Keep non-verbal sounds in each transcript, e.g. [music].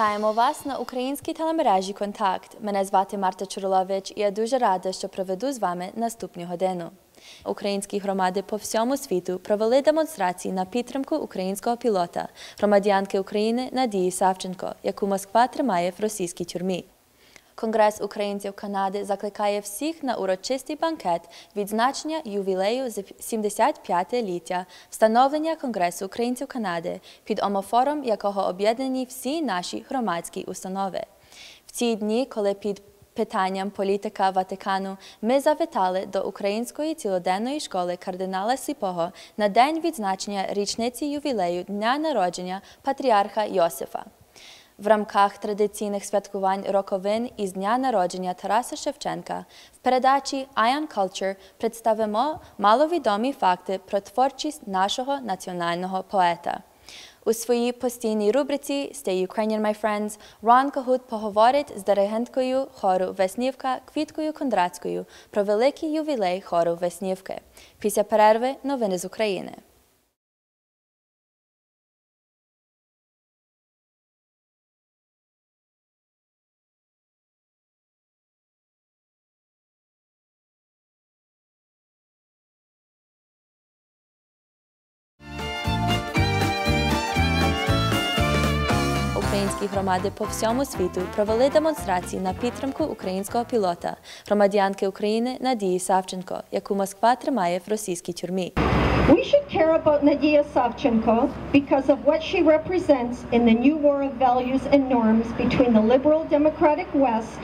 Вітаємо вас на українській телемережі Контакт. Мене звати Марта Чорлович, і я дуже рада, що проведу з вами наступну годину. Українські громади по всьому світу провели демонстрації на підтримку українського пілота, громадянки України Надії Савченко, яку Москва тримає в російській тюрмі. Конгрес українців Канади закликає всіх на урочистий банкет відзначення ювілею з 75-ліття встановлення Конгресу українців Канади під омофором, якого об'єднані всі наші громадські установи. В ці дні, коли під питанням політика Ватикану ми завітали до української цілоденної школи кардинала Сліпого на день відзначення річниці ювілею дня народження патріарха Йосифа. В рамках традиційних святкувань роковин із дня народження Тараса Шевченка в передачі Ion Culture представимо маловідомі факти про творчість нашого національного поета. У своїй постійній рубриці Stay Ukrainian, my friends Рон Когут поговорить з диригенткою хору Веснівка Квіткою Кондратською про великий ювілей хору Веснівки. Після перерви новини з України. Громади по всьому світу провели демонстрації на підтримку українського пілота, громадянки України Надії Савченко, яку Москва тримає в російській тюрмі. We should care about Nadia Savchenko because of what she represents in the new war of values and norms between the liberal democratic West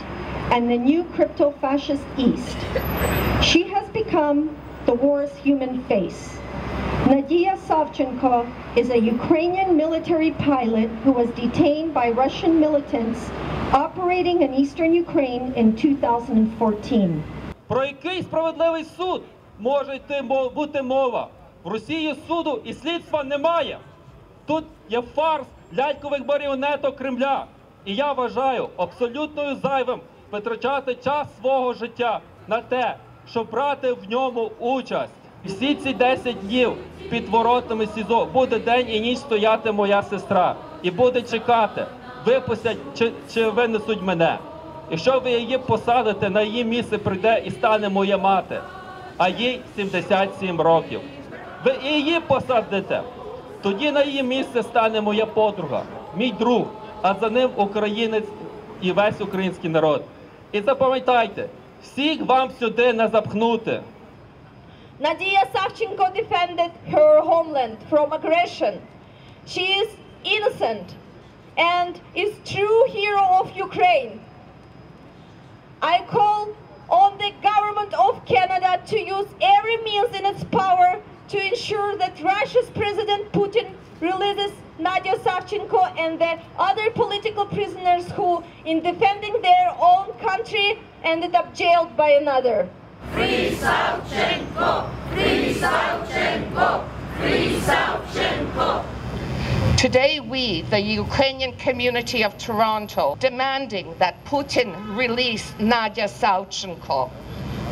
and the new crypto fascist East. She has become the war's human face. Nadia Savchenko is a Ukrainian military pilot who was detained by Russian militants operating in eastern Ukraine in 2014. Про який справедливий суд може йти бути мова? В Росії суду і слідства немає. Тут є фарс лялькових маріонеток Кремля. І я вважаю абсолютною зайвим витрачати час свого життя на те, щоб брати в ньому участь. Всі ці 10 днів під воротами СІЗО буде день і ніч стояти моя сестра і буде чекати, випустять чи, чи винесуть мене. Якщо ви її посадите, на її місце прийде і стане моя мати, а їй 77 років. Ви її посадите, тоді на її місце стане моя подруга, мій друг, а за ним українець і весь український народ. І запам'ятайте, всіх вам сюди не запхнути. Nadia Savchenko defended her homeland from aggression. She is innocent and is true hero of Ukraine. I call on the government of Canada to use every means in its power to ensure that Russia's President Putin releases Nadia Savchenko and the other political prisoners who, in defending their own country, ended up jailed by another. Today, we, the Ukrainian community of Toronto, demanding that Putin release Nadia Savchenko.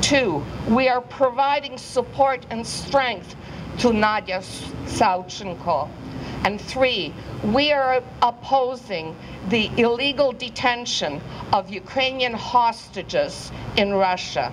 Two, we are providing support and strength to Nadia Savchenko. And three, we are opposing the illegal detention of Ukrainian hostages in Russia.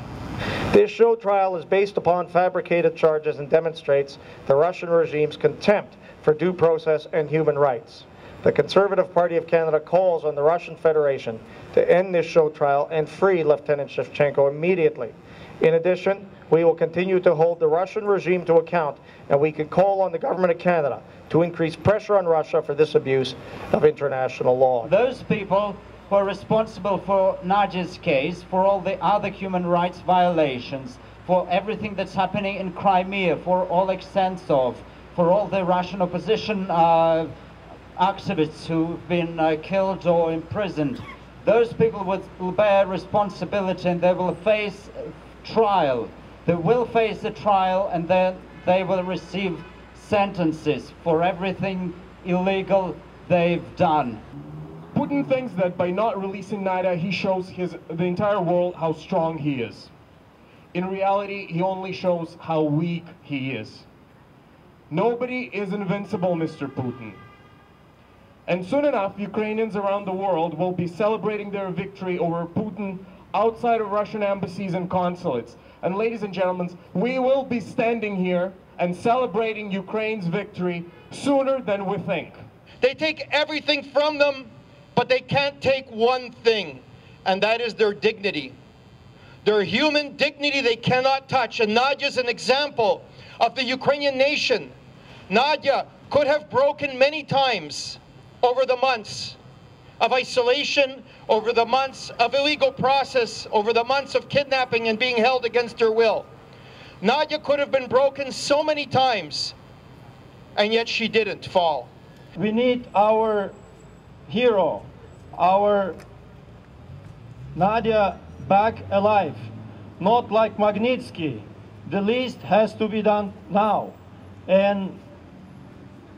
This show trial is based upon fabricated charges and demonstrates the Russian regime's contempt for due process and human rights. The Conservative Party of Canada calls on the Russian Federation to end this show trial and free Lieutenant Shevchenko immediately. In addition, we will continue to hold the Russian regime to account, and we can call on the Government of Canada to increase pressure on Russia for this abuse of international law. those people who are responsible for Nadia's case, for all the other human rights violations, for everything that's happening in Crimea, for Oleg Sentsov, for all the Russian opposition uh, activists who've been uh, killed or imprisoned. Those people will, bear responsibility and they will face trial. They will face a trial and then they will receive sentences for everything illegal they've done. Putin thinks that by not releasing Nadia, he shows his, the entire world how strong he is. In reality, he only shows how weak he is. Nobody is invincible, Mr. Putin. And soon enough, Ukrainians around the world will be celebrating their victory over Putin outside of Russian embassies and consulates. And ladies and gentlemen, we will be standing here and celebrating Ukraine's victory sooner than we think. They take everything from them, but they can't take one thing, and that is their dignity. Their human dignity they cannot touch. And Nadia's an example of the Ukrainian nation. Nadia could have broken many times over the months of isolation, over the months of illegal process, over the months of kidnapping and being held against her will. Nadia could have been broken so many times, and yet she didn't fall. We need our hero, our Nadia back alive, not like Magnitsky. The least has to be done now. And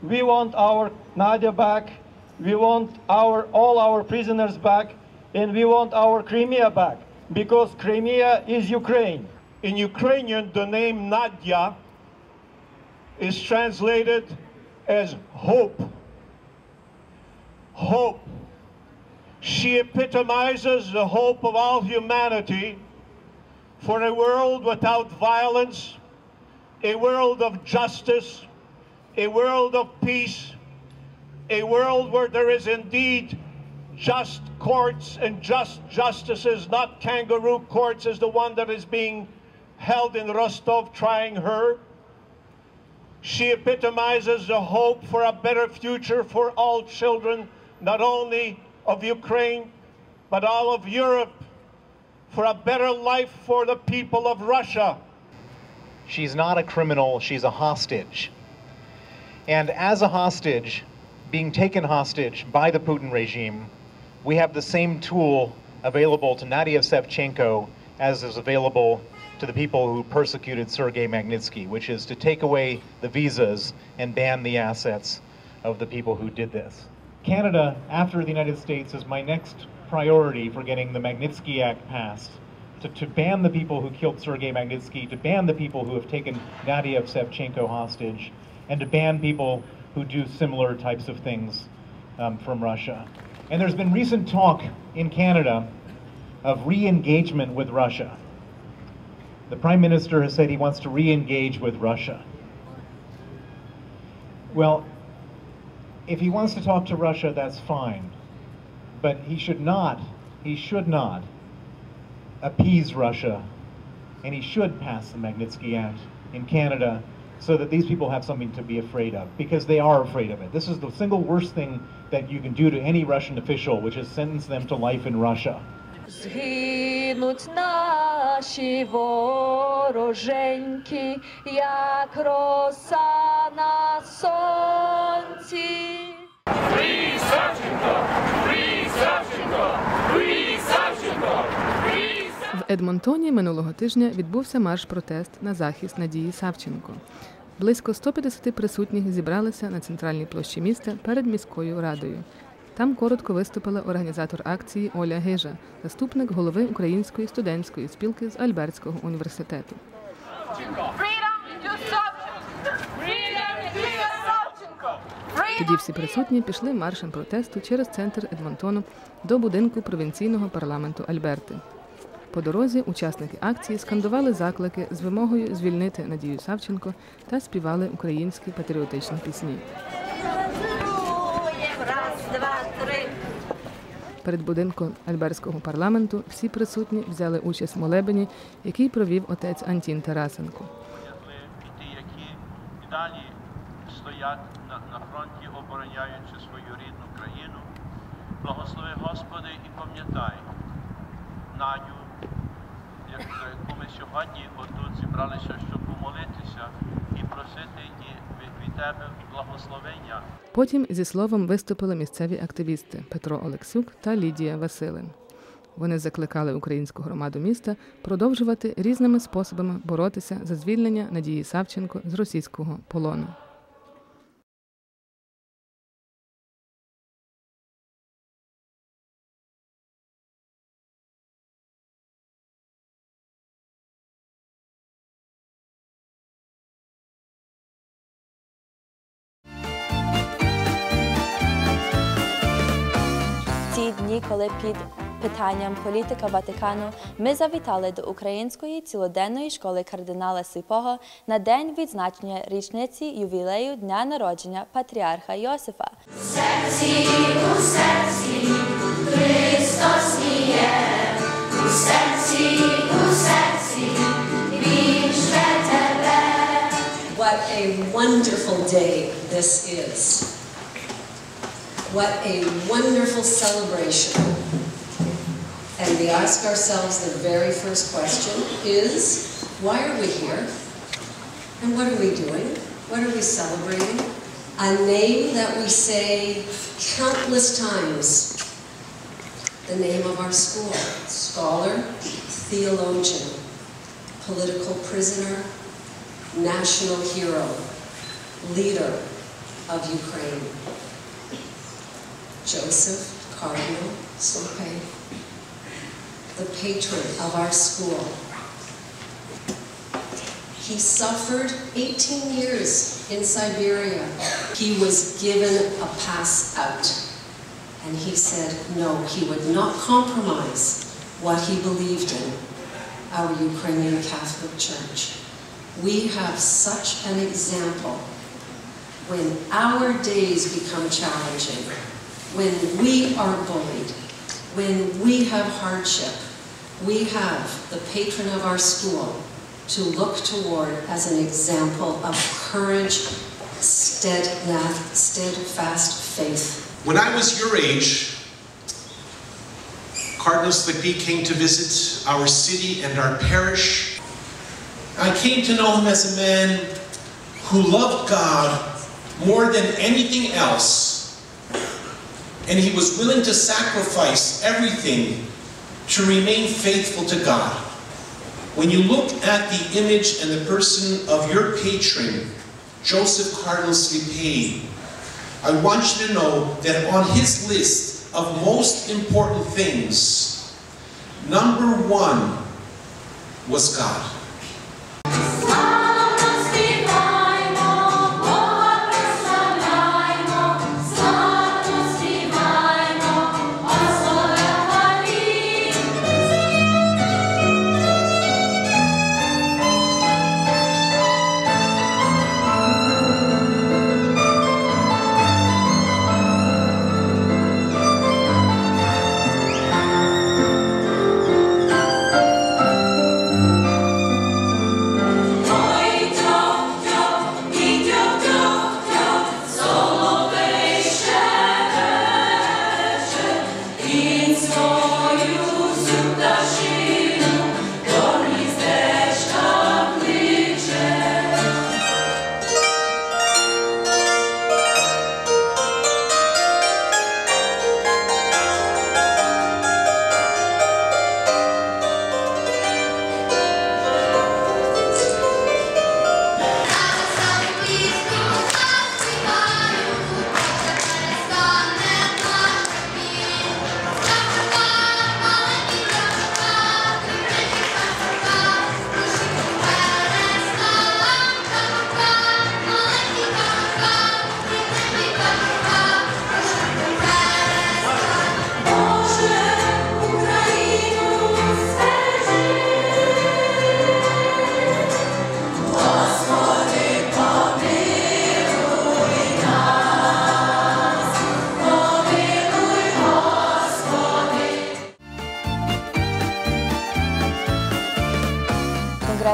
we want our Nadia back, we want our, all our prisoners back, and we want our Crimea back, because Crimea is Ukraine. In Ukrainian, the name Nadia is translated as hope. Hope. She epitomizes the hope of all humanity for a world without violence, a world of justice, a world of peace, a world where there is indeed just courts and just justices, not kangaroo courts as the one that is being held in Rostov trying her. She epitomizes the hope for a better future for all children, not only of Ukraine, but all of Europe, for a better life for the people of Russia. She's not a criminal, she's a hostage. And as a hostage, being taken hostage by the Putin regime, we have the same tool available to Nadia Savchenko as is available to the people who persecuted Sergei Magnitsky, which is to take away the visas and ban the assets of the people who did this. Canada, after the United States, is my next priority for getting the Magnitsky Act passed. To, to ban the people who killed Sergei Magnitsky, to ban the people who have taken Nadia Savchenko hostage, and to ban people who do similar types of things um, from Russia. And there's been recent talk in Canada of re-engagement with Russia. The Prime Minister has said he wants to re-engage with Russia. Well, if he wants to talk to Russia, that's fine. But he should not, he should not appease Russia, and he should pass the Magnitsky Act in Canada so that these people have something to be afraid of, because they are afraid of it. This is the single worst thing that you can do to any Russian official, which is sentence them to life in Russia. Згинуть наші вороженьки, як роса на сонці. Едмонтоні минулого тижня відбувся марш-протест на захист Надії Савченко. Близько 150 присутніх зібралися на центральній площі міста перед міською радою. Там коротко виступила організатор акції Оля Гижа, заступник голови Української студентської спілки з Альбертського університету. Тоді всі присутні пішли маршем протесту через центр Едмонтону до будинку провінційного парламенту Альберти. По дорозі учасники акції скандували заклики з вимогою звільнити Надію Савченко та співали українські патріотичні пісні. Перед будинком Альберського парламенту всі присутні взяли участь в молебені, який провів отець Антін Тарасенко. які і далі стоять на, на фронті, обороняючи свою рідну країну. Благослови Господи і пам'ятай Надю, як- за яку ми сьогодні отут зібралися, щоб помолитися і просити від Тебе благословення. Потім зі словом виступили місцеві активісти Петро Олексюк та Лідія Василин. Вони закликали українську громаду міста продовжувати різними способами боротися за звільнення Надії Савченко з російського полону. Коли під питанням політика Ватикану ми завітали до української цілоденної школи кардинала Сліпого на день відзначення річниці ювілею дня народження патріарха Йосифа. серці, у серці, Христос є, у серці, у серці, ще тебе. What a wonderful day this is. What a wonderful celebration. And we ask ourselves the very first question is, why are we here? And what are we doing? What are we celebrating? A name that we say countless times. The name of our school, scholar, theologian, political prisoner, national hero, leader of Ukraine. Joseph Cardinal Sope, the patron of our school. He suffered 18 years in Siberia. He was given a pass out. And he said no, he would not compromise what he believed in, our Ukrainian Catholic Church. We have such an example when our days become challenging, when we are bullied, when we have hardship, we have the patron of our school to look toward as an example of courage, steadfast, steadfast faith. When I was your age, Cardinal Slipyj came to visit our city and our parish. I came to know him as a man who loved God more than anything else, and he was willing to sacrifice everything to remain faithful to God. When you look at the image and the person of your patron, Joseph Cardinal Slipyj, I want you to know that on his list of most important things, number one was God.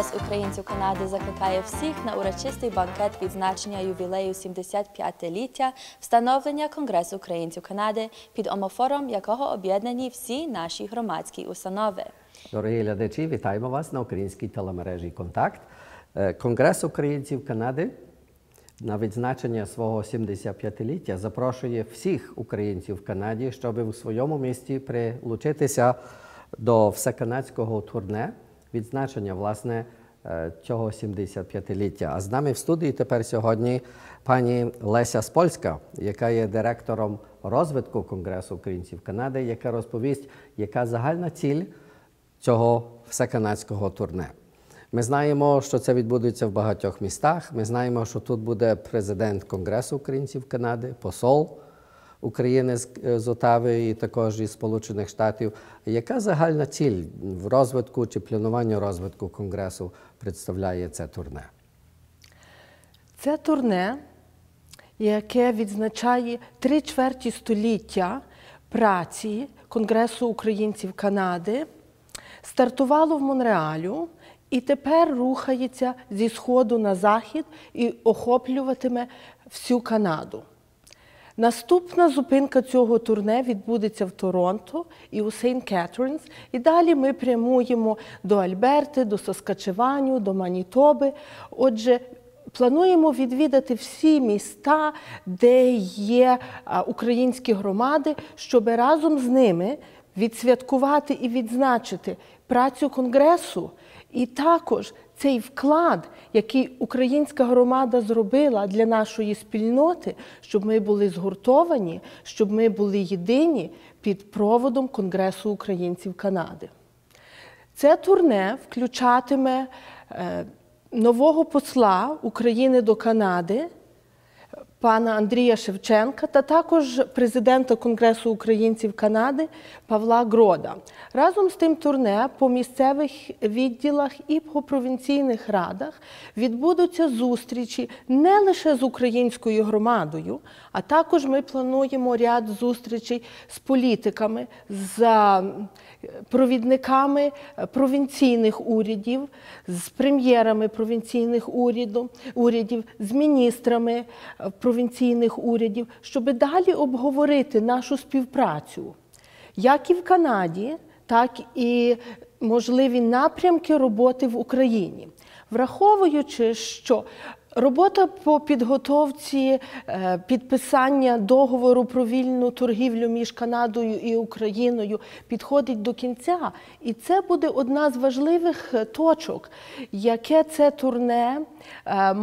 Конгрес українців Канади закликає всіх на урочистий банкет відзначення ювілею 75-ліття встановлення Конгресу українців Канади, під омофором якого об'єднані всі наші громадські установи. Дорогі глядачі, вітаємо вас на українській телемережі Контакт. Е, Конгрес українців Канади на відзначення свого 75-ліття запрошує всіх українців в Канаді, щоб у своєму місті прилучитися до всеканадського турне відзначення власне е, цього 75-ліття. А з нами в студії тепер сьогодні пані Леся Спольська, яка є директором розвитку Конгресу українців Канади, яка розповість, яка загальна ціль цього всеканадського турне. Ми знаємо, що це відбудеться в багатьох містах. Ми знаємо, що тут буде президент Конгресу українців Канади, посол, України з, з Отави і також із Сполучених Штатів. Яка загальна ціль в розвитку чи плануванню розвитку Конгресу представляє це турне? Це турне, яке відзначає три чверті століття праці Конгресу українців Канади, стартувало в Монреалю і тепер рухається зі сходу на захід і охоплюватиме всю Канаду. Наступна зупинка цього турне відбудеться в Торонто і у Сейнт Кетрінс. І далі ми прямуємо до Альберти, до Саскачеваню, до Манітоби. Отже, плануємо відвідати всі міста, де є українські громади, щоб разом з ними відсвяткувати і відзначити працю Конгресу. І також цей вклад, який українська громада зробила для нашої спільноти, щоб ми були згуртовані, щоб ми були єдині під проводом Конгресу українців Канади. Це турне включатиме е, нового посла України до Канади, пана Андрія Шевченка, та також президента Конгресу українців Канади Павла Грода. Разом з тим турне по місцевих відділах і по провінційних радах відбудуться зустрічі не лише з українською громадою, а також ми плануємо ряд зустрічей з політиками, з провідниками провінційних урядів, з прем'єрами провінційних урядів, з міністрами провінційних урядів, щоб далі обговорити нашу співпрацю, як і в Канаді, так і можливі напрямки роботи в Україні, враховуючи, що Робота по підготовці е, підписання договору про вільну торгівлю між Канадою і Україною підходить до кінця, і це буде одна з важливих е, точок, яке це турне е,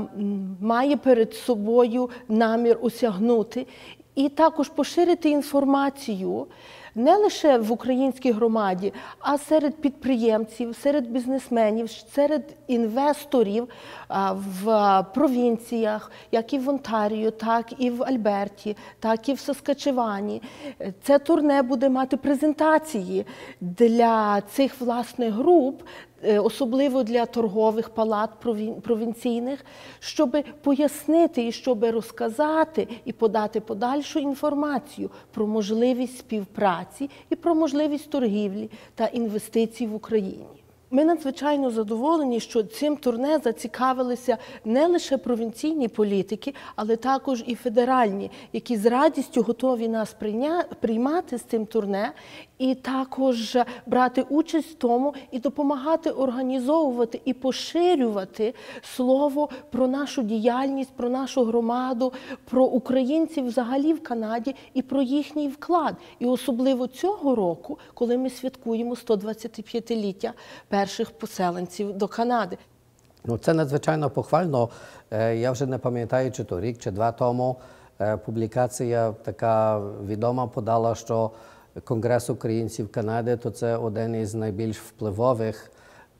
має перед собою намір осягнути, і також поширити інформацію не лише в українській громаді, а серед підприємців, серед бізнесменів, серед інвесторів в провінціях, як і в Онтаріо, так і в Альберті, так і в Соскачевані. Це турне буде мати презентації для цих власних груп. Е, Особливо для торгових палат провін- провінційних, щоб пояснити і щоб розказати і подати подальшу інформацію про можливість співпраці і про можливість торгівлі та інвестицій в Україні. Ми надзвичайно задоволені, що цим турне зацікавилися не лише провінційні політики, але також і федеральні, які з радістю готові нас приймати з цим турне і також брати участь в тому і допомагати організовувати і поширювати слово про нашу діяльність, про нашу громаду, про українців взагалі в Канаді і про їхній вклад. І особливо цього року, коли ми святкуємо 125-ліття перших поселенців до Канади. Ну, це надзвичайно похвально. Е, Я вже не пам'ятаю, чи то рік, чи два тому е, публікація така відома подала, що Конгрес українців Канади то це один із найбільш впливових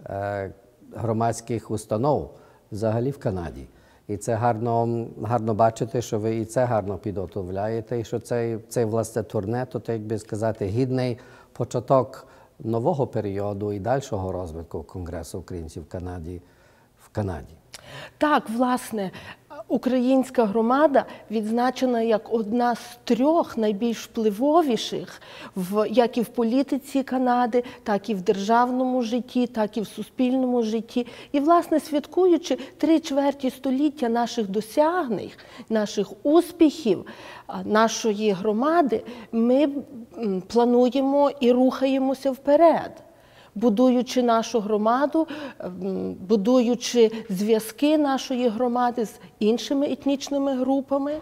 е, громадських установ взагалі в Канаді. І це гарно, гарно бачити, що ви і це гарно підготовляєте, і що цей, цей власне турне, то так би сказати, гідний початок нового періоду і дальшого розвитку Конгресу українців в Канаді в Канаді. Так, власне, українська громада відзначена як одна з трьох найбільш впливовіших, в, як і в політиці Канади, так і в державному житті, так і в суспільному житті. І, власне, святкуючи три чверті століття наших досягнень, наших успіхів, нашої громади, ми плануємо і рухаємося вперед будуючи нашу громаду, ем, будуючи зв'язки нашої громади з іншими етнічними групами,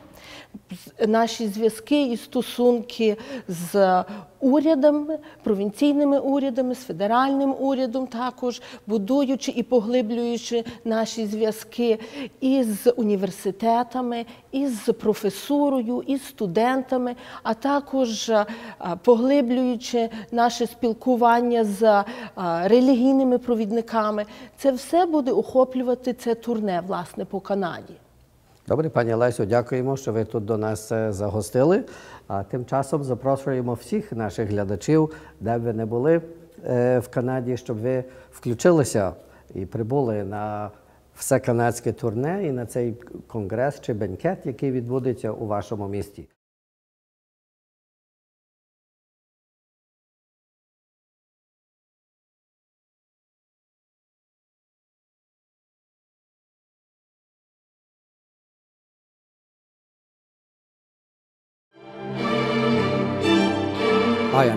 наші зв'язки і стосунки з урядами, провінційними урядами, з федеральним урядом також, будуючи і поглиблюючи наші зв'язки із університетами, із професурою, із студентами, а також е, поглиблюючи наше спілкування з е, релігійними провідниками. Це все буде охоплювати це турне, власне, по Канаді. Добре, пані Лесю, дякуємо, що ви тут до нас е, загостили. А тим часом запрошуємо всіх наших глядачів, де б ви не були е, в Канаді, щоб ви включилися і прибули на все канадське турне і на цей конгрес чи бенкет, який відбудеться у вашому місті.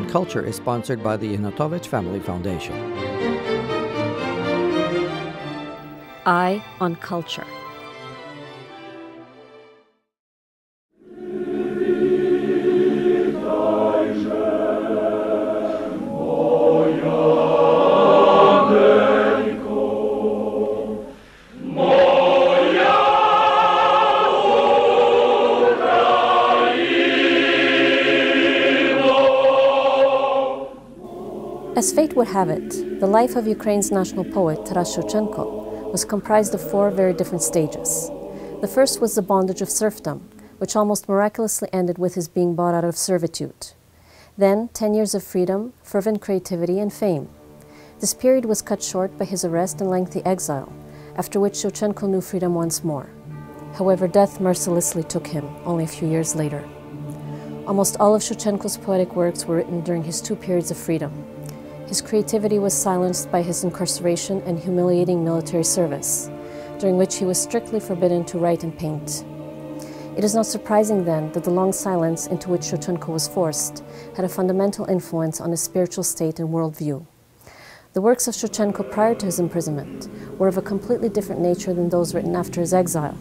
Culture is sponsored by the Ihnatowycz Family Foundation. Eye on Culture. As fate would have it, the life of Ukraine's national poet Taras Shevchenko was comprised of four very different stages. The first was the bondage of serfdom, which almost miraculously ended with his being bought out of servitude. Then, 10 years of freedom, fervent creativity, and fame. This period was cut short by his arrest and lengthy exile, after which Shevchenko knew freedom once more. However, death mercilessly took him only a few years later. Almost all of Shevchenko's poetic works were written during his two periods of freedom. His creativity was silenced by his incarceration and humiliating military service, during which he was strictly forbidden to write and paint. It is not surprising then that the long silence into which Shevchenko was forced had a fundamental influence on his spiritual state and worldview. The works of Shevchenko prior to his imprisonment were of a completely different nature than those written after his exile.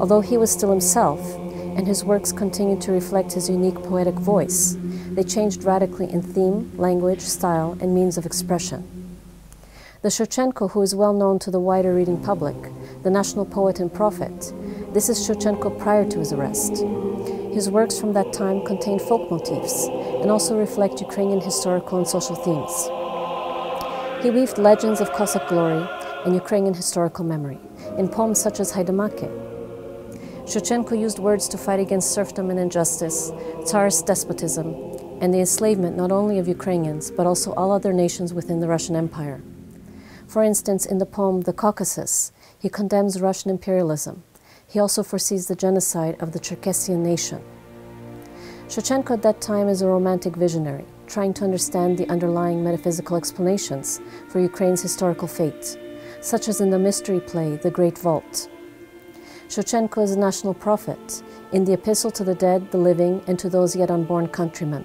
Although he was still himself, and his works continued to reflect his unique poetic voice, they changed radically in theme, language, style, and means of expression. The Shevchenko, who is well known to the wider reading public, the national poet and prophet, this is Shevchenko prior to his arrest. His works from that time contain folk motifs and also reflect Ukrainian historical and social themes. He weaved legends of Cossack glory and Ukrainian historical memory in poems such as Haidamaky. Shevchenko used words to fight against serfdom and injustice, Tsarist despotism, and the enslavement not only of Ukrainians, but also all other nations within the Russian Empire. For instance, in the poem The Caucasus, he condemns Russian imperialism. He also foresees the genocide of the Cherkessian nation. Shevchenko at that time is a romantic visionary, trying to understand the underlying metaphysical explanations for Ukraine's historical fate, such as in the mystery play The Great Vault. Shevchenko is a national prophet in the Epistle to the Dead, the Living, and to those yet unborn countrymen.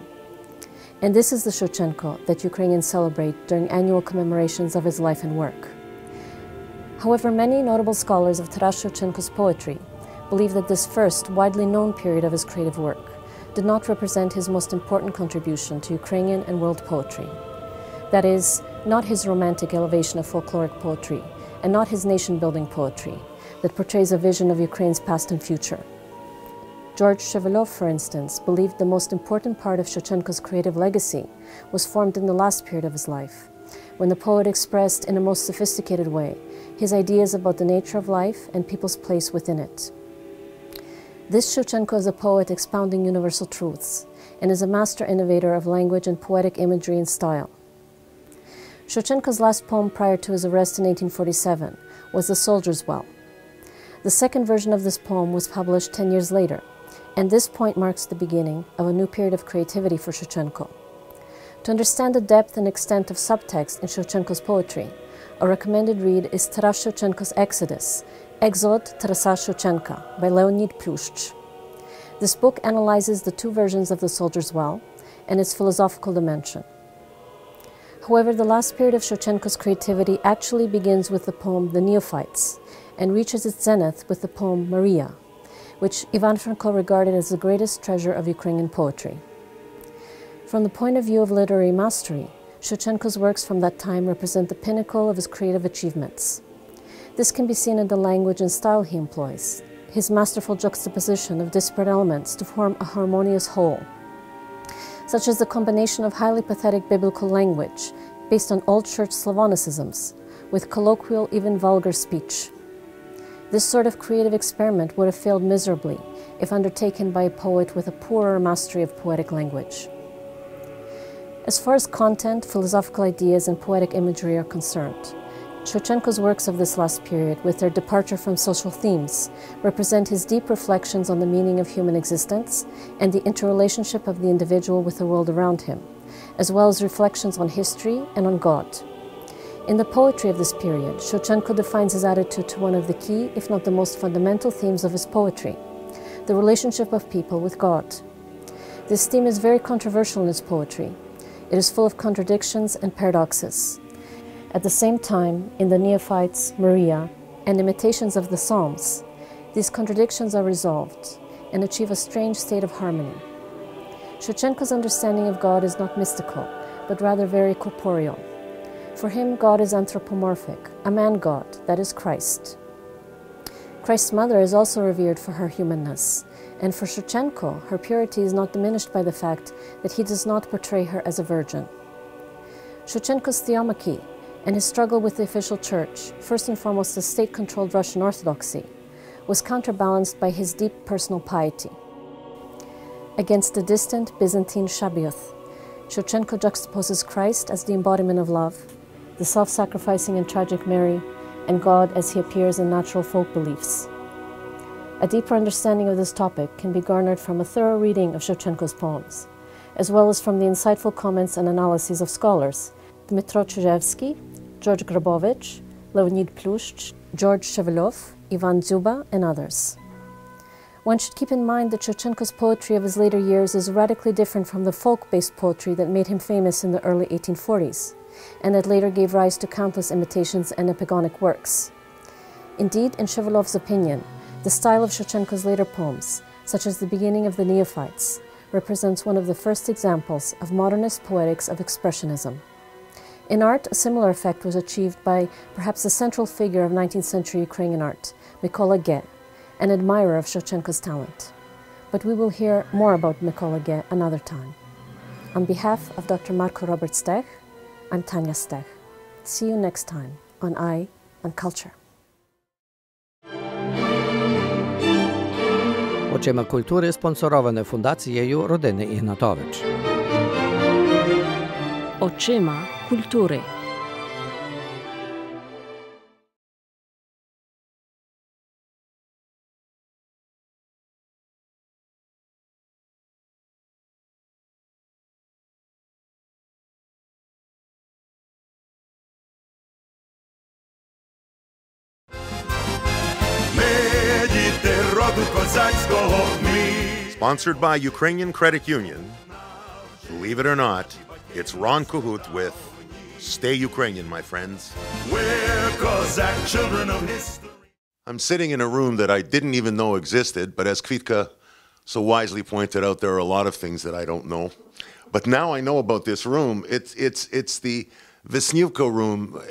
And this is the Shevchenko that Ukrainians celebrate during annual commemorations of his life and work. However, many notable scholars of Taras Shevchenko's poetry believe that this first, widely known period of his creative work did not represent his most important contribution to Ukrainian and world poetry. That is, not his romantic elevation of folkloric poetry, and not his nation building poetry that portrays a vision of Ukraine's past and future. George Shevelov, for instance, believed the most important part of Shevchenko's creative legacy was formed in the last period of his life, when the poet expressed in a most sophisticated way his ideas about the nature of life and people's place within it. This Shevchenko is a poet expounding universal truths and is a master innovator of language and poetic imagery and style. Shevchenko's last poem prior to his arrest in 1847 was The Soldier's Well. The second version of this poem was published 10 years later, and this point marks the beginning of a new period of creativity for Shevchenko. To understand the depth and extent of subtext in Shevchenko's poetry, a recommended read is Taras Shevchenko's Exodus, Exod Tarasa Shevchenka by Leonid Plushch. This book analyzes the two versions of The Soldier's Well and its philosophical dimension. However, the last period of Shevchenko's creativity actually begins with the poem The Neophytes and reaches its zenith with the poem Maria, which Ivan Franko regarded as the greatest treasure of Ukrainian poetry. From the point of view of literary mastery, Shevchenko's works from that time represent the pinnacle of his creative achievements. This can be seen in the language and style he employs, his masterful juxtaposition of disparate elements to form a harmonious whole, such as the combination of highly pathetic biblical language based on Old Church Slavonicisms with colloquial, even vulgar speech. This sort of creative experiment would have failed miserably if undertaken by a poet with a poorer mastery of poetic language. As far as content, philosophical ideas, and poetic imagery are concerned, Shevchenko's works of this last period, with their departure from social themes, represent his deep reflections on the meaning of human existence and the interrelationship of the individual with the world around him, as well as reflections on history and on God. In the poetry of this period, Shevchenko defines his attitude to one of the key, if not the most fundamental themes of his poetry the relationship of people with God. This theme is very controversial in his poetry. It is full of contradictions and paradoxes. At the same time, in the Neophytes, Maria, and imitations of the Psalms, these contradictions are resolved and achieve a strange state of harmony. Shevchenko's understanding of God is not mystical, but rather very corporeal. For him, God is anthropomorphic, a man God, that is Christ. Christ's mother is also revered for her humanness, and for Shevchenko, her purity is not diminished by the fact that he does not portray her as a virgin. Shevchenko's theomachy and his struggle with the official church, first and foremost the state controlled Russian Orthodoxy, was counterbalanced by his deep personal piety. Against the distant Byzantine Sabaoth, Shevchenko juxtaposes Christ as the embodiment of love, the self sacrificing and tragic Mary, and God as he appears in natural folk beliefs. A deeper understanding of this topic can be garnered from a thorough reading of Shevchenko's poems, as well as from the insightful comments and analyses of scholars Dmitro Chyzhevsky, George Grabowicz, Leonid Plushch, George Shevelov, Ivan Dziuba, and others. One should keep in mind that Shevchenko's poetry of his later years is radically different from the folk based poetry that made him famous in the early 1840s, and that later gave rise to countless imitations and epigonic works. Indeed, in Shevelov's opinion, the style of Shevchenko's later poems, such as the beginning of the Neophytes, represents one of the first examples of modernist poetics of expressionism. In art, a similar effect was achieved by perhaps the central figure of 19th century Ukrainian art, Mykola Ge, an admirer of Shevchenko's talent. But we will hear more about Mykola Ge another time. On behalf of Dr. Marko Robert Stech, I'm Tanya Stech. See you next time on Eye on Culture. Očima kultury sponsorowane Fundacje Ju Rodyny Ignatowicz. Oczyma kultury. Sponsored by Ukrainian Credit Union. Believe it or not, it's Ron Kohut with Stay Ukrainian, my friends. We're Cossack children of history. I'm sitting in a room that I didn't even know existed, but as Kvitka so wisely pointed out, there are a lot of things that I don't know. But now I know about this room. It's, it's, it's the Vesnivka room.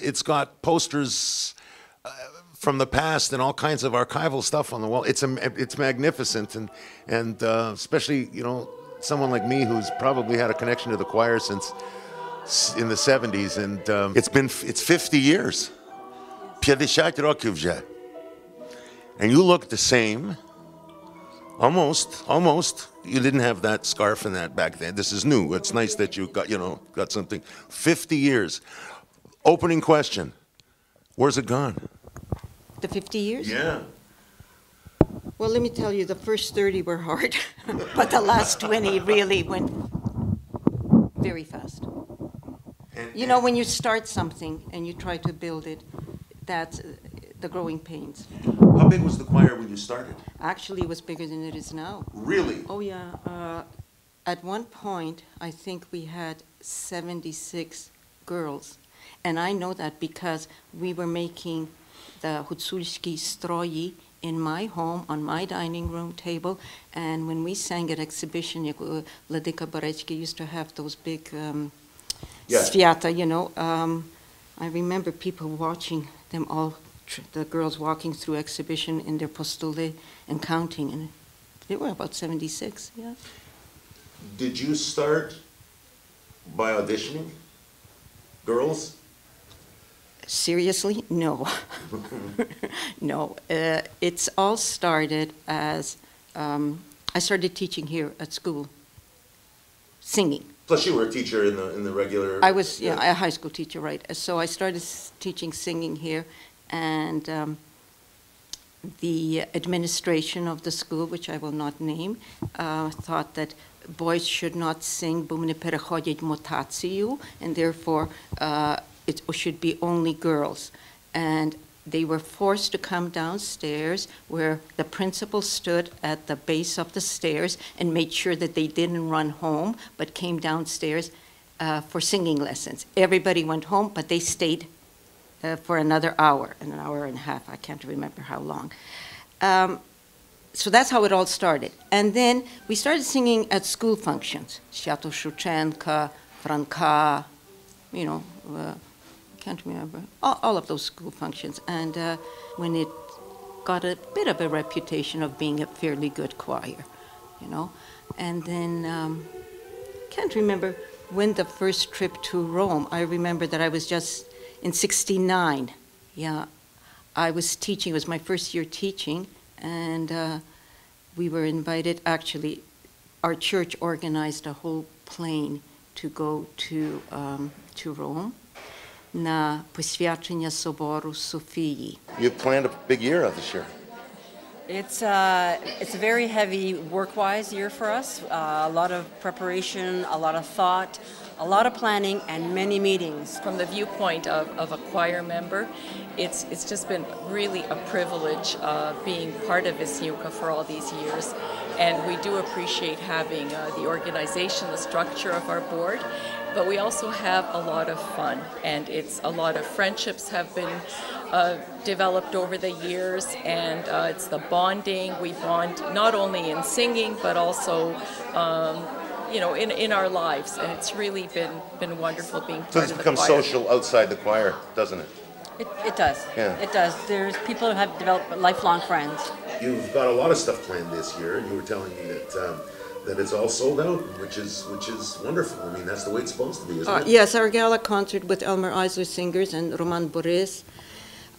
It's got posters from the past and all kinds of archival stuff on the wall. It's it's magnificent, and and uh, especially you know someone like me who's probably had a connection to the choir since in the 70s, and um, it's been it's 50 years. And you look the same, almost, almost. You didn't have that scarf and that back then. This is new. It's nice that you got you know got something. 50 years. Opening question: Where's it gone? The 50 years? Yeah. Well, let me tell you, the first 30 were hard, [laughs] but the last 20 really went very fast. You know, when you start something and you try to build it, that's uh, the growing pains. How big was the choir when you started? Actually, it was bigger than it is now. Really? Oh, yeah. Uh, at one point, I think we had 76 girls. And I know that because we were making the Hutsulski stroyi in my home on my dining room table. And when we sang at exhibition, Vladika Borecky used to have those big um, Yeah. sviata, you know. Um, I remember people watching them all, tr- the girls walking through exhibition in their postule and counting. And they were about 76, yeah. Did you start by auditioning? Girls? Seriously, no. [laughs] no. Uh, it's all started as um, I started teaching here at school, singing. Plus, you were a teacher in the in the regular. I was yeah, yeah. a high school teacher, right? So I started teaching singing here, and um, the administration of the school, which I will not name, uh, thought that boys should not sing "Bumne Perechodit motatsiu, and therefore uh, it should be only girls. And they were forced to come downstairs where the principal stood at the base of the stairs and made sure that they didn't run home, but came downstairs uh, for singing lessons. Everybody went home, but they stayed uh, for another hour, and an hour and a half. I can't remember how long. Um, so that's how it all started. And then we started singing at school functions. Shato Shevchenka, Franka, you know, uh, can't remember, all, all of those school functions. And uh, when it got a bit of a reputation of being a fairly good choir, you know. And then, um, can't remember when the first trip to Rome, I remember that I was just in 69. Yeah, I was teaching, it was my first year teaching, and uh, we were invited, actually, our church organized a whole plane to go to, um, to Rome You've You planned a big year of this year. It's, a it's a very heavy work-wise year for us. Uh, a lot of preparation, a lot of thought, a lot of planning, and many meetings. From the viewpoint of, of a choir member, it's, it's just been really a privilege uh, being part of Vesnivka for all these years. And we do appreciate having uh, the organization, the structure of our board, but we also have a lot of fun. And it's a lot of friendships have been uh, developed over the years, and uh, it's the bonding. We bond not only in singing, but also um, you know, in, in our lives, and it's really been been wonderful being part So it's of the become choir. social outside the choir, doesn't it? It, it does. Yeah. It does. There's people who have developed lifelong friends. You've got a lot of stuff planned this year, and you were telling me that um, that it's all sold out, which is which is wonderful. I mean, that's the way it's supposed to be, isn't Uh, it? yes, our gala concert with Elmer Iseler Singers and Roman Borys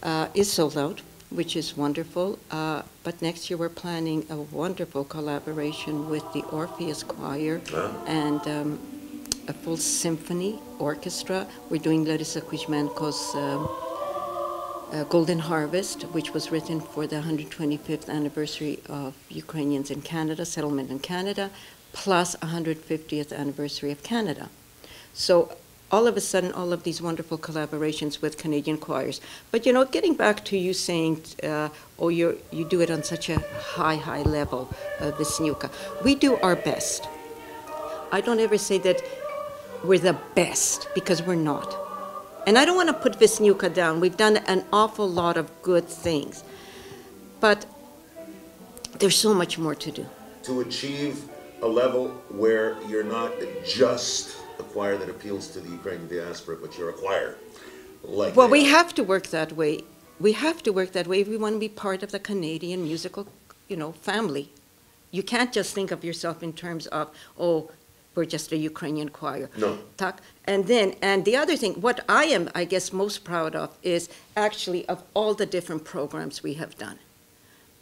uh, is sold out, which is wonderful. Uh, but next year we're planning a wonderful collaboration with the Orpheus Choir Wow. and um, a full symphony orchestra. We're doing Larysa Kuzmenko's um, uh, Golden Harvest, which was written for the 125th anniversary of Ukrainians in Canada, settlement in Canada, plus 150th anniversary of Canada. So all of a sudden, all of these wonderful collaborations with Canadian choirs. But you know, getting back to you saying, uh, oh, you you do it on such a high, high level, uh, Vesnivka. We do our best. I don't ever say that we're the best because we're not. And I don't want to put Vesnivka down. We've done an awful lot of good things. But there's so much more to do. To achieve a level where you're not just a choir that appeals to the Ukrainian diaspora, but you're a choir like Well, we are. have to work that way. We have to work that way if we want to be part of the Canadian musical, you know, family. You can't just think of yourself in terms of, oh, we're just a Ukrainian choir. No. Tak? And then, and the other thing, what I am, I guess, most proud of is actually of all the different programs we have done.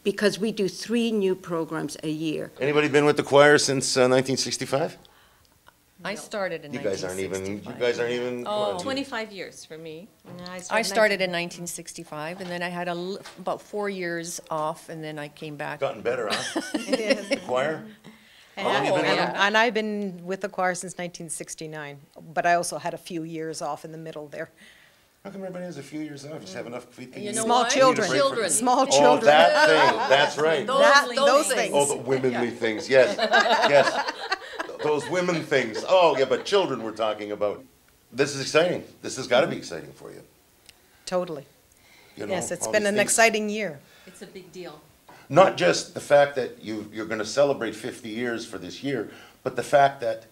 Because we do three new programs a year. Anybody been with the choir since uh, 1965? I started in You guys aren't even. You 1965. guys aren't even. Oh, 25 years for me. I I started in 1965, and then I had a l- about four years off, and then I came back. Gotten better, huh? Yes. [laughs] The choir. Oh, How long you been with yeah. And I've been with the choir since 1969, but I also had a few years off in the middle there. How come everybody has a few years off? Just have enough feet. You know Small why? children. Need a break from- Children. Small Oh, children. that thing. That's right. Those- That- those those things. things. Oh, the womanly things. Yes. [laughs] Yes. Those women things. Oh, yeah, but children we're talking about. This is exciting. This has got to be mm-hmm. exciting for you. Totally. You know, Yes, it's been an things. exciting year. It's a big deal. Not just the fact that you, you're going to celebrate 50 years for this year, but the fact that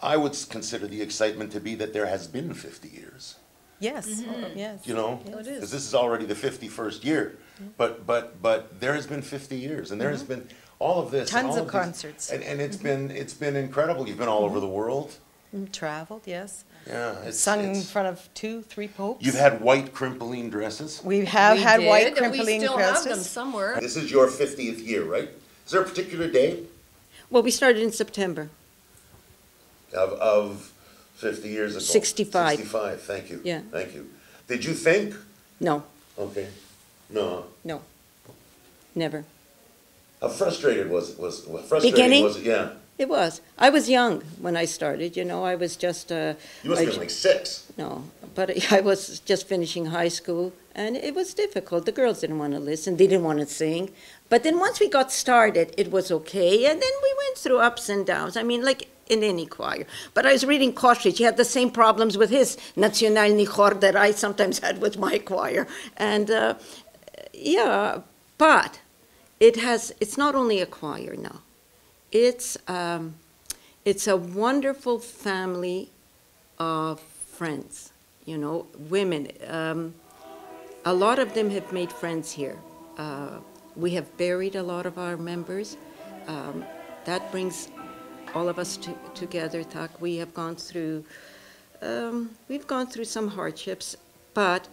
I would consider the excitement to be that there has been 50 years. Yes, Mm-hmm. yes. You know, It because is. this is already the 51st year, but but but there has been 50 years, and there has Mhm. been all of this, and Tons all of these- concerts. and, and it's been it's been incredible. You've been all over the world. Mm, Traveled, yes. Yeah, it's- Sung in front of two, three popes. You've had white crimpling dresses? We have We had did, white and we crimpling still have them dresses. somewhere. This is your 50th year, right? Is there a particular day Well, we started in September. of, of 50 years ago? 65. 65, thank you. Yeah. Thank you. Did you think? No, Okay. No. no, never. How frustrated was it? Was was frustrating? Beginning? Was it? Yeah. It was. I was young when I started, you know, I was just, uh. You must have been like six. No, but [laughs] I was just finishing high school, and it was difficult. The girls didn't want to listen, they didn't want to sing. But then once we got started, it was okay, and then we went through ups and downs. I mean, like in any choir. But I was reading Koshetz, he had the same problems with his Nacionalny Chor that I sometimes had with my choir. And uh, yeah, but it has, it's not only a choir now. It's, um, it's a wonderful family of friends, you know, women. Um, a lot of them have made friends here. Uh, we have buried a lot of our members. Um, that brings all of us to, together. Tak, we have gone through, um, we've gone through some hardships, but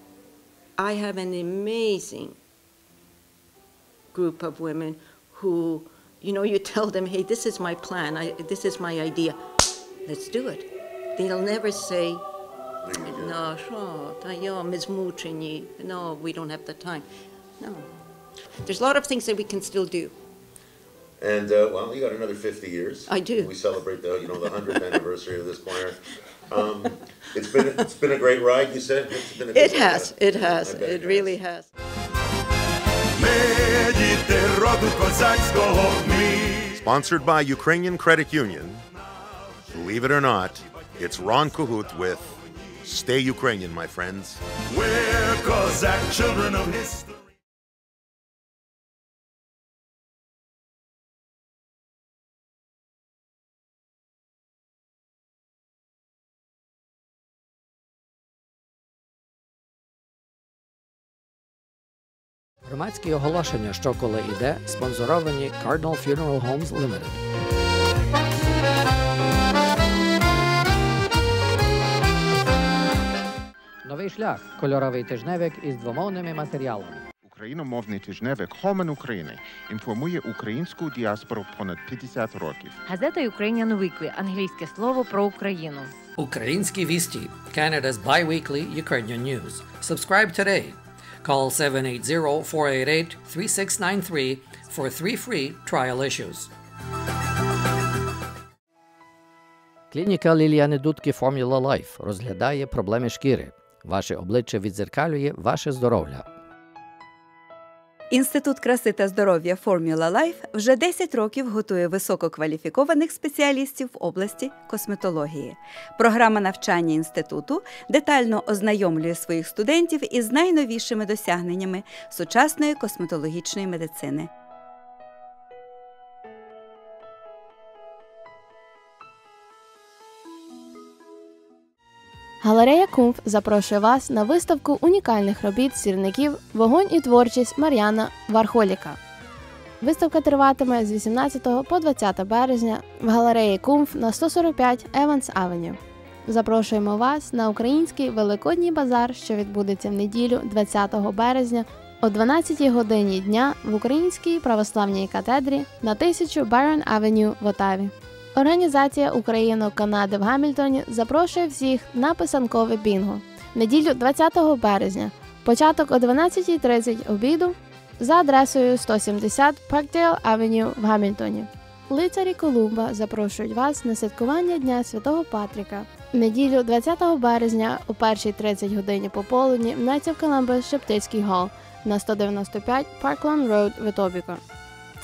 I have an amazing group of women who, you know, you [laughs] tell them, hey, this is my plan, I, this is my idea, let's do it. They'll never say, no, sure, no, we don't have the time. No. There's a lot of things that we can still do. And uh, well, you got another 50 years. I do. We celebrate the you know the 100th anniversary of this choir. Um, it's been it's been a great ride. You said it's been a good it has. Ride. It has. It, it has. really has. Sponsored by Ukrainian Credit Union. Believe it or not, it's Ron Kohut with Stay Ukrainian, my friends. We're Cossack children of history. Громадські оголошення, що коли йде, спонсоровані Cardinal Funeral Homes Limited. Новий шлях кольоровий тижневик із двомовними матеріалами. Україномовний тижневик Хомен України інформує українську діаспору понад 50 років. Газета Ukrainian Weekly – англійське слово про Україну. Українські вісті Canada's bi-weekly Ukrainian news. Subscribe today. Call 780-488-3693 for three free trial issues. Клініка Ліліани Дудки Formula Life розглядає проблеми шкіри. Ваше обличчя відзеркалює ваше здоров'я. Інститут краси та здоров'я Formula Life вже 10 років готує висококваліфікованих спеціалістів в області косметології. Програма навчання інституту детально ознайомлює своїх студентів із найновішими досягненнями сучасної косметологічної медицини. Галерея Кумф запрошує вас на виставку унікальних робіт сірників Вогонь і творчість Мар'яна Вархоліка. Виставка триватиме з 18 по 20 березня в галереї Кумф на 145 Еванс Авеню. Запрошуємо вас на український великодній базар, що відбудеться в неділю 20 березня о 12 годині дня в Українській православній катедрі на 1000 Барон Авеню в Отаві. Організація Україно-Канади в Гамільтоні запрошує всіх на писанкове бінго. Неділю 20 березня, початок о 12.30 обіду за адресою 170 Паркдейл Авеню в Гамільтоні. Лицарі Колумба запрошують вас на святкування Дня Святого Патріка. Неділю 20 березня о 1.30 годині пополудні в Knights of Шептицький гол на 195 Parkland Road в Етобіко.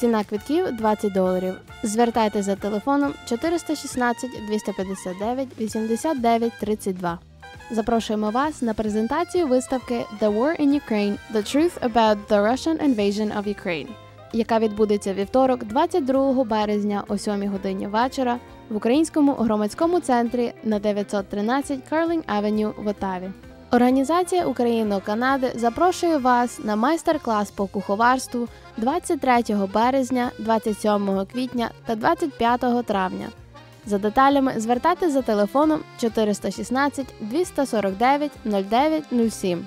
Ціна квитків 20 доларів. Звертайтеся за телефоном 416 259 89 32. Запрошуємо вас на презентацію виставки The War in Ukraine – The Truth About the Russian Invasion of Ukraine, яка відбудеться вівторок, 22 березня о 7 годині вечора в українському громадському центрі на 913 Карлінг Авеню в Отаві. Організація Україно-Канади запрошує вас на майстер-клас по куховарству 23 березня, 27 квітня та 25 травня. За деталями звертайтесь за телефоном 416 249 0907.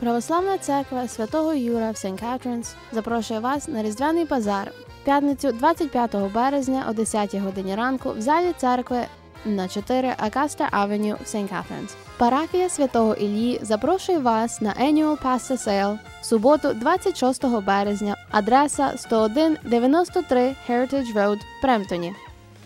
Православна церква Святого Юра в St. Catharines запрошує вас на Різдвяний базар в п'ятницю 25 березня о 10 годині ранку в залі церкви на 4 Акаста Авеню в St. Catharines. Парафія Святого Іллі запрошує вас на Annual Pasta Sale в суботу 26 березня, адреса 10193 Heritage Road в Премптоні.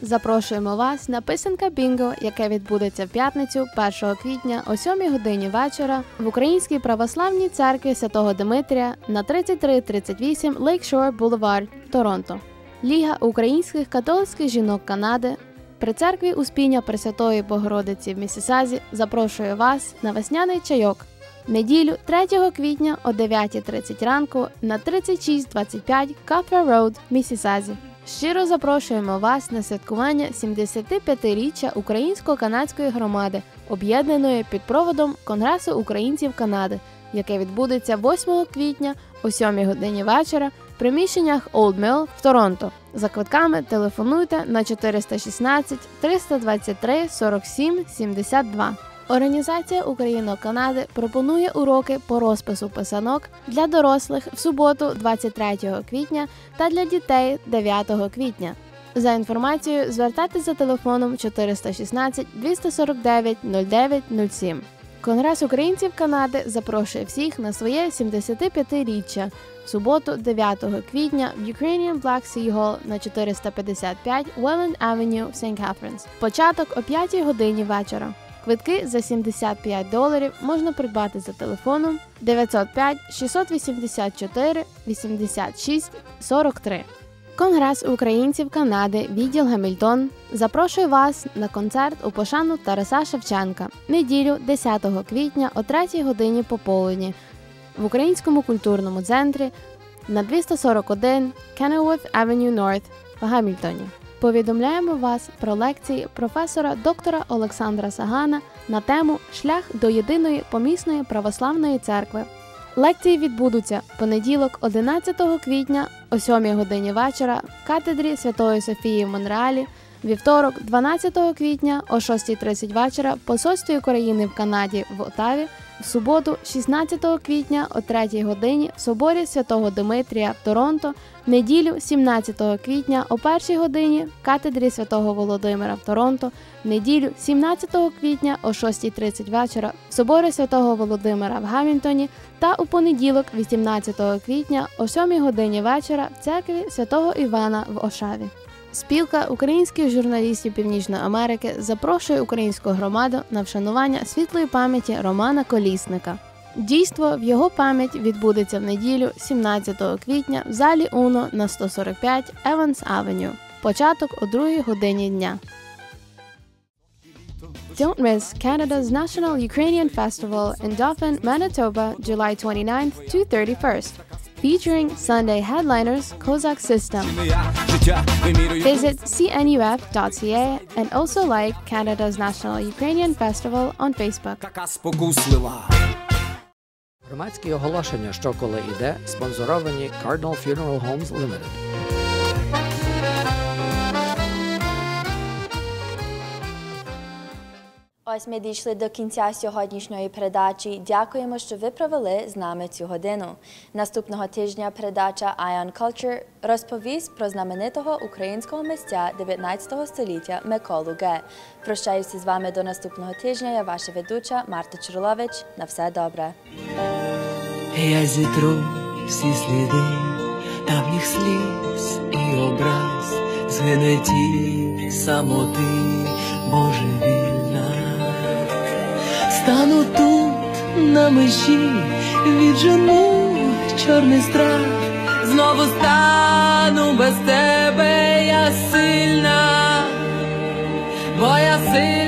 Запрошуємо вас на писанка Бінго, яке відбудеться в п'ятницю 1 квітня о 7 годині вечора в Українській православній церкві Святого Димитрія на 3338 Lakeshore Boulevard, Торонто. Ліга українських католицьких жінок Канади при церкві Успіння Пресвятої Богородиці в Місісазі запрошує вас на весняний чайок. Неділю 3 квітня о 9.30 ранку на 3625 Кафе Роуд, Місісазі. Щиро запрошуємо вас на святкування 75-річчя українсько-канадської громади, об'єднаної під проводом Конгресу українців Канади, яке відбудеться 8 квітня о 7 годині вечора приміщеннях Old Mill в Торонто. За квитками телефонуйте на 416 323 47 72. Організація Україно-Канади пропонує уроки по розпису писанок для дорослих в суботу, 23 квітня, та для дітей 9 квітня. За інформацією звертайтеся за телефоном 416 249 0907. Конгрес українців Канади запрошує всіх на своє 75-річчя в суботу, 9 квітня в Ukrainian Black Sea Hall на 455 Welland Avenue в St. Catharines. Початок о 5 годині вечора. Квитки за 75 доларів можна придбати за телефоном 905 684 86 43. Конгрес українців Канади, відділ Гамільтон, запрошує вас на концерт у пошану Тараса Шевченка неділю 10 квітня о 3 годині пополудні в Українському культурному центрі на 241 Kenilworth Avenue North в Гамільтоні. Повідомляємо вас про лекції професора доктора Олександра Сагана на тему Шлях до єдиної помісної православної церкви. Лекції відбудуться понеділок, 11 квітня о 7 годині вечора в катедрі Святої Софії в Монреалі, вівторок, 12 квітня о 6.30 вечора в посольстві України в Канаді в Отаві, в суботу, 16 квітня о 3 годині в соборі Святого Димитрія в Торонто, в неділю 17 квітня о 1 годині в катедрі Святого Володимира в Торонто, в неділю 17 квітня о 6.30 вечора в соборі Святого Володимира в Гамільтоні та у понеділок, 18 квітня о 7 годині вечора в церкві Святого Івана в Ошаві. Спілка українських журналістів Північної Америки запрошує українську громаду на вшанування світлої пам'яті Романа Колісника. Дійство в його пам'ять відбудеться в неділю, 17 квітня, в залі Уно на 145 Еванс Авеню. Початок о 2 годині дня. Don't miss Canada's National Ukrainian Festival in Dauphin, Manitoba, July 29th to 31st, featuring Sunday headliners Kozak System. Visit cnuf.ca and also like Canada's National Ukrainian Festival on Facebook. Громадські оголошення, що коли йде, спонсоровані Cardinal Funeral Homes Limited. Ось ми дійшли до кінця сьогоднішньої передачі. Дякуємо, що ви провели з нами цю годину. Наступного тижня передача Ion Culture розповість про знаменитого українського митця 19 століття Миколу Ге. Прощаюся з вами до наступного тижня. Я ваша ведуча Марта Чурлович. На все добре. Я зітру всі сліди давніх сліз і образ згине ті самоти божевільна. Стану тут на межі, віджену чорний страх, знову стану без тебе, я сильна, бо я сильна.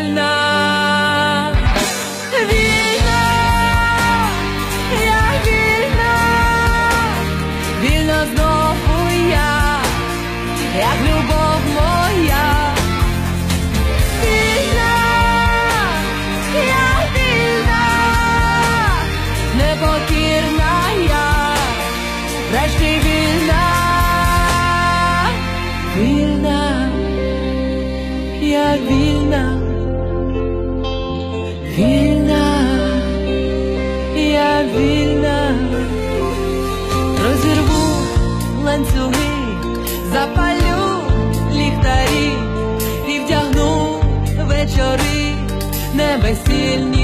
I Resil